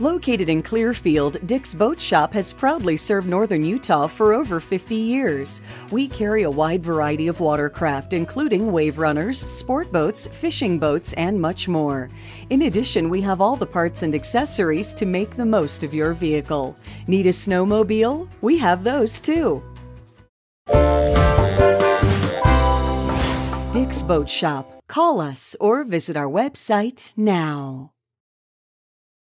Located in Clearfield, Dick's Boat Shop has proudly served northern Utah for over 50 years. We carry a wide variety of watercraft, including wave runners, sport boats, fishing boats, and much more. In addition, we have all the parts and accessories to make the most of your vehicle. Need a snowmobile? We have those too. Dick's Boat Shop. Call us or visit our website now.